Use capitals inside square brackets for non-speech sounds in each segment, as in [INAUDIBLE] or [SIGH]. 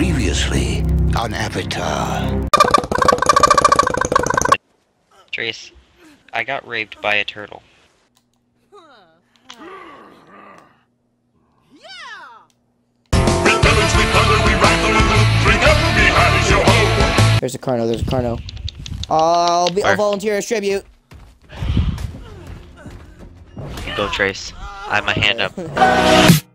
Previously on Avatar. Trace, I got raped by a turtle. There's a Carno, there's a Carno. I'll be I'll volunteer as tribute. Go, Trace. I have my hand up. [LAUGHS]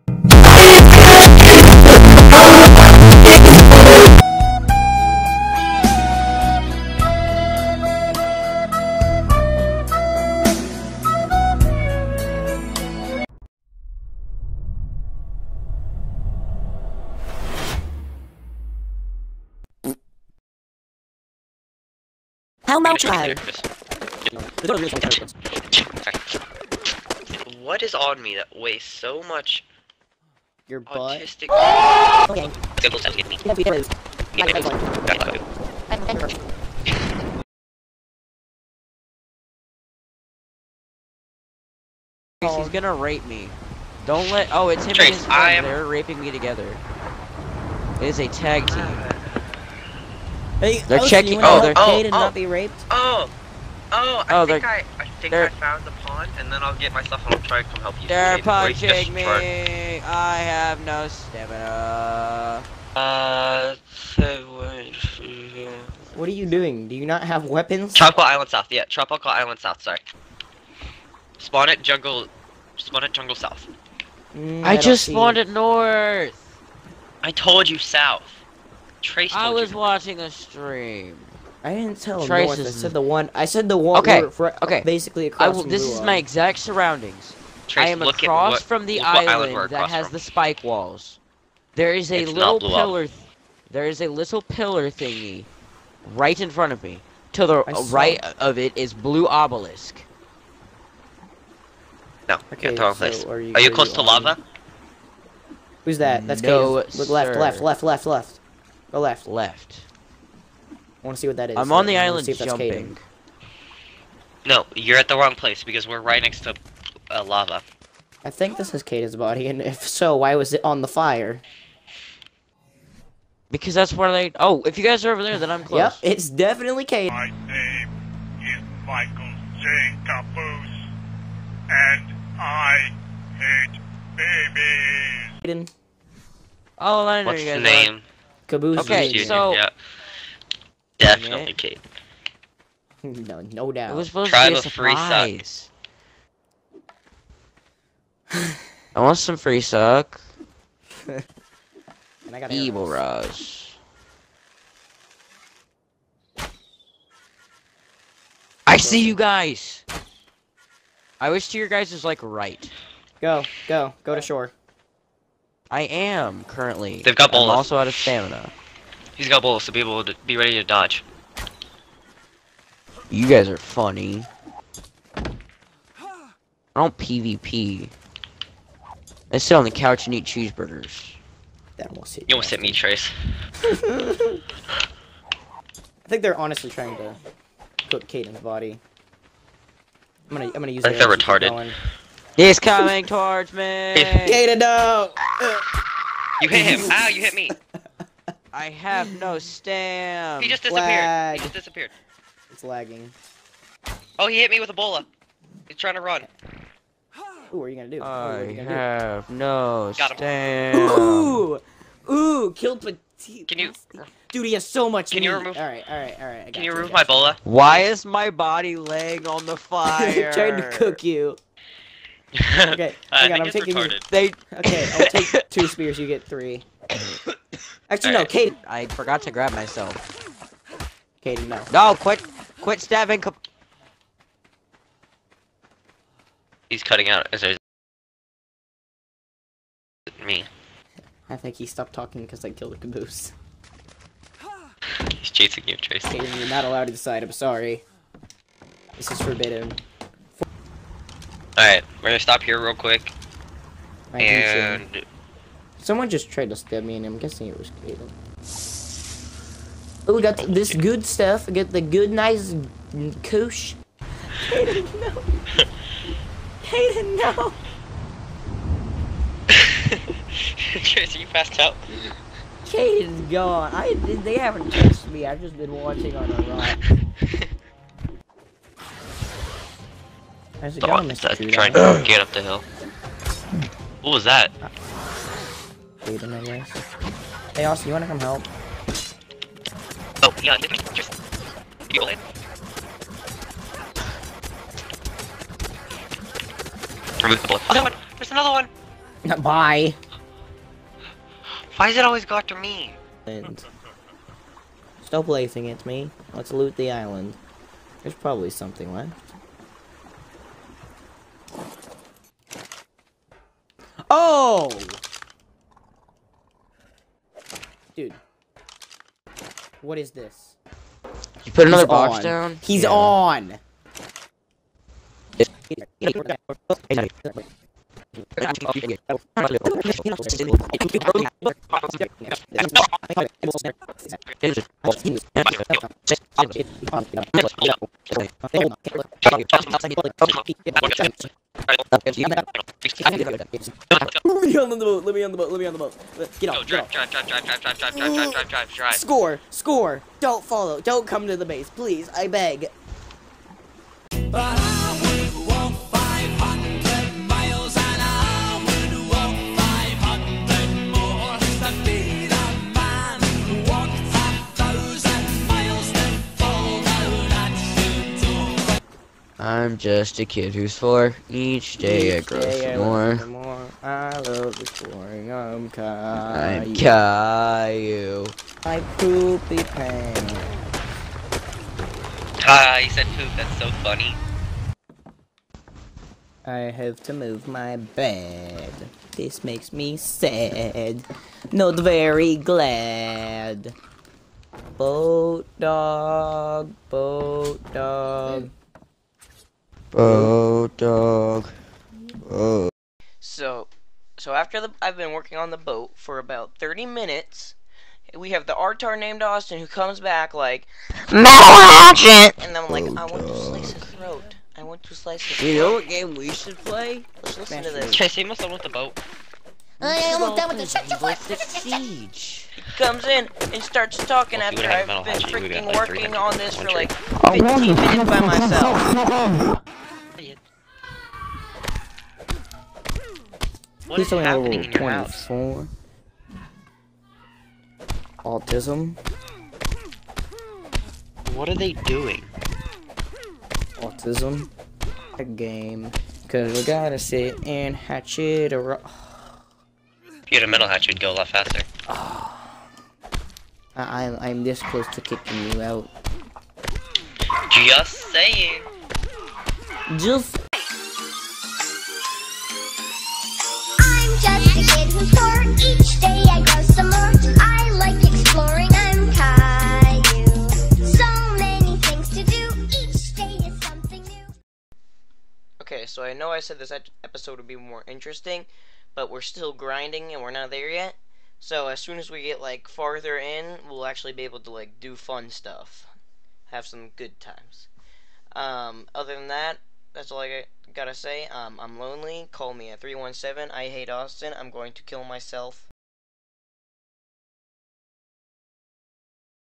How much time? What is on me that weighs so much Your butt. autistic? Okay. He's gonna rape me. Don't let. Oh, it's him Trace, and his I friend. am- They're raping me together. It is a tag team. Hey, They're Ocean, checking- You wanna oh, help oh, Kate and oh. not be raped? Oh, oh, I Oh, think they're- I, I think they're- I found the pond, and then I'll get myself and I'll try to come help you. They're Wait, wait, just punching me. try- I have no stamina. Uh, so, What are you doing? Do you not have weapons? Tropical Island South. Yeah, Tropical Island South. Sorry. Spawn at jungle. Spawn at jungle south. Mm, I don't just spawned it. at north. I told you south. Trace I was you. watching a stream. I didn't tell Trace North. I said the one. I said the one. Okay, we're okay. Basically I across will. from This Blue is my exact surroundings. Trace, I am look across at what, from the look what island that has from. the spike walls. There is a It's little pillar. th- there is a little pillar thingy, right in front of me. To the I right of it is blue obelisk. No, Okay, you're at the wrong so place. are you- Are you are close you to lava? Who's that? That's No, Kate. Look left, left, left, left, left. Go left. Left. I want to see what that is. I'm on the I island see if that's Kaden. jumping. No, you're at the wrong place because we're right next to uh, lava. I think this is Kaden's body, and if so, why was it on the fire? Because that's where they. Oh, if you guys are over there, then I'm close. Yep, it's definitely Kaden. My name is Michael J. Caboose, and I hate babies. Kaden. Oh, I know What's you guys the are. Name? Caboose. Okay, Jr. so- yeah. Definitely Kate. [LAUGHS] no, no doubt. It was supposed Try to be a the free suck. surprise. I want some free suck. [LAUGHS] And I got Evil arrows. Rush. I see you guys. I wish to your guys is like right. Go, go, go to shore. I am currently. They've got I'm bullets. also out of stamina. He's got bullets to be able to be ready to dodge. You guys are funny. I don't PvP. I sit on the couch and eat cheeseburgers. That almost hit You almost hit me, Trace. [LAUGHS] I think they're honestly trying to cook Kaden's body. I'm gonna, I'm gonna use. I think they're arrows to keep retarded. He's coming towards me. Kaden, no! You hit him. Ow, you hit me. [LAUGHS] I have no stam. He just disappeared. Flag. He just disappeared. It's lagging. Oh, he hit me with a bola. He's trying to run. Ooh, what are you gonna do? Ooh, what are I you gonna have no Got him. stam. Ooh, ooh, killed Petite. Can you- Dude, he has so much Can you remove- All right, all right, all right. Can you I remove my bola? Why is my body laying on the fire? [LAUGHS] Trying to cook you. [LAUGHS] Okay, I hang on, I'm it's taking you- They. Okay, I'll [LAUGHS] take two spears. You get three. Actually, no, Alright. Kaden. I forgot to grab myself. Kaden, no. No, quit, quit stabbing. co- He's cutting out as there's me. I think he stopped talking because I killed a caboose. He's chasing you, Trace. Kaden, you're not allowed to decide. I'm sorry. This is forbidden. Alright, we're gonna stop here real quick. I. And Someone just tried to stab me, and I'm guessing it was Kaden. Oh, we got oh, this good stuff. We got the good, nice koosh. Kaden, no. Kaden, no. [LAUGHS] Trace, are you passed out? Caden's gone. I they haven't touched me. I've just been watching on a rock. How's it Oh, going, Mr. Trudeau? trying to [COUGHS] get up the hill. What was that? Caden, I guess. Hey, Austin, you wanna come help? Oh, yeah, let me just. You go ahead. Remove the bullet. Another one! There's another one! [LAUGHS] Bye. Why is it always go after me? And stop laughing at me. Let's loot the island. There's probably something left. Oh! Dude. What is this? You put another He's box on. down? He's Yeah. on! [LAUGHS] Let me on the boat, let me on the boat, let me on the boat. Get off, get drive, off. drive, drive, drive, drive, drive, drive, drive, drive, drive, drive. Score! Score! Don't follow. Don't come to the base, please. I beg. I'm just a kid who's four. Each day I grow Each day some I more. learn more. I love exploring. I'm I'm Caillou. Caillou. My poopy pants. Ah, he said poop. That's so funny. I have to move my bed. This makes me sad. Not very glad. Boat dog, boat dog. Boat dog. Oh. So, so after the I've been working on the boat for about 30 minutes. We have the Artar named Austin who comes back like Metal Agent, and I'm like, I want to oh, slice his throat. I want to slice his throat. You know what game we should play? Let's listen to this. Tracy, you must have with the boat. I am almost done with the shut your Rainbow Six Siege. comes in and starts talking Well, after I've been hatchet, you would freaking like, working on this for like trade. 15 minutes by myself. [LAUGHS] What is happening in your house? 24. Autism. What are they doing? Autism. A game. Cause we gotta sit and hatch it around. If you had a metal hatchet, you'd go a lot faster. Ah. I, I'm, I'm this close to kicking you out. Just saying. Just know I said this episode would be more interesting, but we're still grinding and we're not there yet. So as soon as we get like farther in, we'll actually be able to like do fun stuff, have some good times. Um, other than that, that's all I got- gotta say. Um, I'm lonely. Call me at 317. I hate Austin. I'm going to kill myself.